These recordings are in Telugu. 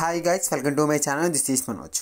Hi guys welcome to my channel this is Manoj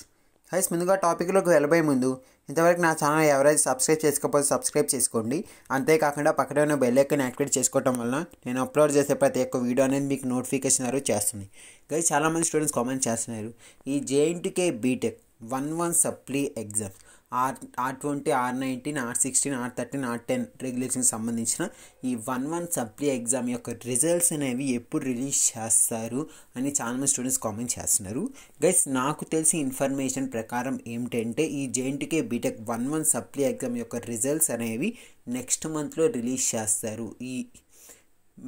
guys ముందుగా టాపిక్లోకి వెళ్ళబోయే ముందు ఇంతవరకు నా ఛానల్ ఎవరైతే సబ్స్క్రైబ్ చేసుకోకపోతే సబ్స్క్రైబ్ చేసుకోండి. అంతేకాకుండా పక్కన ఉన్న బెల్ ఐకాన్ యాక్టివేట్ చేసుకోవడం వలన నేను అప్లోడ్ చేసే ప్రతి ఒక్క వీడియో అనేది మీకు నోటిఫికేషన్ ద్వారా చేస్తుంది. గైస్ చాలామంది స్టూడెంట్స్ కామెంట్ చేస్తున్నారు. ఈ JNTK BTech one one supply exam or or twenty or nineteen or sixteen or thirteen or ten రెగ్యులేషన్కి సంబంధించిన ఈ వన్ వన్ సప్లీ ఎగ్జామ్ యొక్క రిజల్ట్స్ అనేవి ఎప్పుడు రిలీజ్ చేస్తారు అని చాలామంది స్టూడెంట్స్ కామెంట్ చేస్తున్నారు. గైస్ నాకు తెలిసి ఇన్ఫర్మేషన్ ప్రకారం ఏమిటంటే ఈ JNTK BTech one one supply exam యొక్క రిజల్ట్స్ అనేవి నెక్స్ట్ మంత్లో రిలీజ్ చేస్తారు. ఈ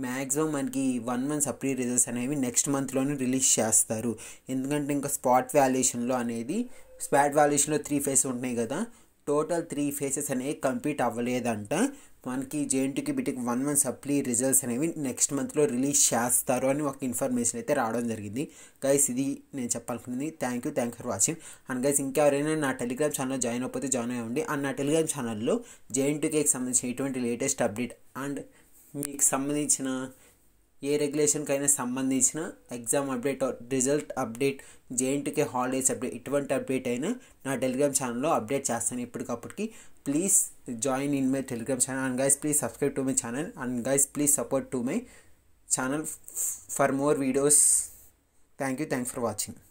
మ్యాక్సిమం మనకి వన్ మంత్ సప్రీ రిజల్ట్స్ అనేవి నెక్స్ట్ మంత్లోనే రిలీజ్ చేస్తారు. ఎందుకంటే ఇంకా స్పాట్ వాల్యుయేషన్లో అనేది స్పాట్ వాల్యుయేషన్లో త్రీ ఫేస్ ఉంటున్నాయి కదా. టోటల్ త్రీ ఫేసెస్ అనేవి కంప్లీట్ అవ్వలేదంట. మనకి జేఎన్టీకి బిటికి వన్ మంత్ సప్లీ రిజల్ట్స్ అనేవి నెక్స్ట్ మంత్లో రిలీజ్ చేస్తారు అని ఒక ఇన్ఫర్మేషన్ అయితే రావడం జరిగింది. గైస్ ఇది నేను చెప్పాలనుకుంది thank you thank for watching. And guys ఇంకెవరైనా నా టెలిగ్రామ్ ఛానల్ జాయిన్ అయిపోతే జాయిన్ అవ్వండి అండ్ నా టెలిగ్రామ్ ఛానల్లో జేఎన్టీకి సంబంధించిన ఎటువంటి లేటెస్ట్ అప్డేట్ అండ్ మీకు సంబంధించిన ఏ రెగ్యులేషన్కైనా సంబంధించిన exam update result update JNTK holidays update ఇటువంటి అప్డేట్ అయినా నా టెలిగ్రామ్ ఛానల్లో అప్డేట్ చేస్తాను ఇప్పటికప్పటికి please join in my Telegram channel. And guys please subscribe to my channel and guys please support to my channel for more videos thank you thanks for watching